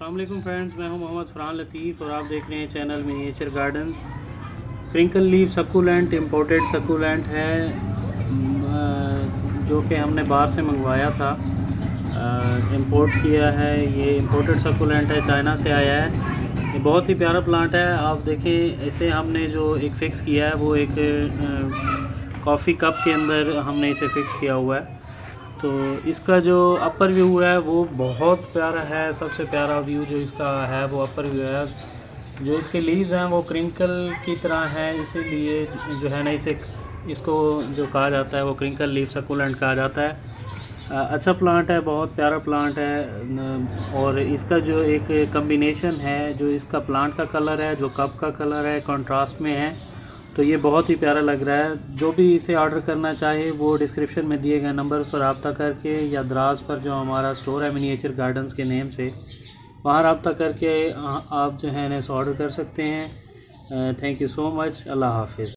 अल्लाम friends, मैं हूँ मोहम्मद फरहान लतीफ़ और आप देख रहे हैं channel miniature gardens crinkle leaf succulent imported succulent है जो कि हमने बाहर से मंगवाया था। इंपोर्ट किया है, ये इम्पोर्टेड सकुलेंट है, चाइना से आया है। ये बहुत ही प्यारा प्लांट है, आप देखें, इसे हमने जो एक फ़िक्स किया है, वो एक कॉफ़ी कप के अंदर हमने इसे फ़िक्स किया हुआ है। तो इसका जो अपर व्यू है, वो बहुत प्यारा है, सबसे प्यारा व्यू जो इसका है, वो अपर व्यू है। जो इसके लीव्स हैं, वो क्रिंकल की तरह हैं, इसीलिए जो है ना, इसे इसको जो कहा जाता है, वो क्रिंकल लीव सकुलेंट कहा जाता है। अच्छा प्लांट है, बहुत प्यारा प्लांट है और इसका जो एक कम्बिनेशन है, जो इसका प्लांट का कलर है, जो कप का कलर है कॉन्ट्रास्ट में है। तो ये बहुत ही प्यारा लग रहा है। जो भी इसे ऑर्डर करना चाहे, वो डिस्क्रिप्शन में दिए गए नंबर पर रबता करके या द्रास पर जो हमारा स्टोर है मिनीचर गार्डन्स के नेम से, वहाँ रबता करके आप जो है इसे ऑर्डर कर सकते हैं। थैंक यू सो मच अल्लाह हाफिज़।